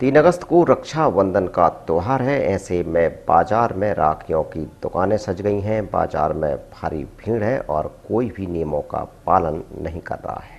तीन अगस्त को रक्षाबंधन का त्यौहार है। ऐसे में बाज़ार में राखियों की दुकानें सज गई हैं। बाज़ार में भारी भीड़ है और कोई भी नियमों का पालन नहीं कर रहा है।